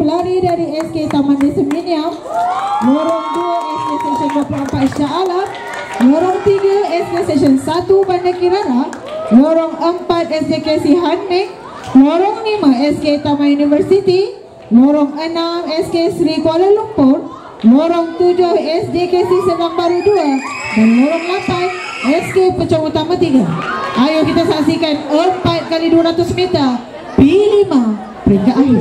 pelari dari SK Taman Desa Miniam Lorong 2 SK Seksyen 24 Shah Alam Lorong 3 SK Seksyen 1 Bandar Kirana. Lorong 4 SJKC Hanming. Lorong 5 SK Taman University Lorong 6 SK Sri Kuala Lumpur. Lorong 7 SJKC Senang Baru 2 Dan lorong 8 SK Pecong Utama 3 Ayo kita saksikan 4 kali 200 meter. P5 peringkat akhir